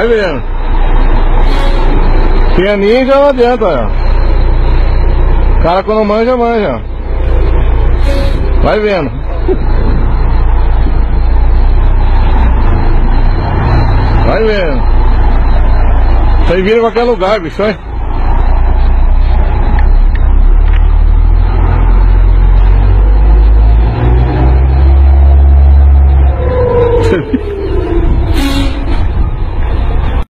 Vai vendo. Pianinho é já não adianta, ó. O cara quando manja, manja. Vai vendo. Vai vendo. Isso aí vira em qualquer lugar, bicho, hein?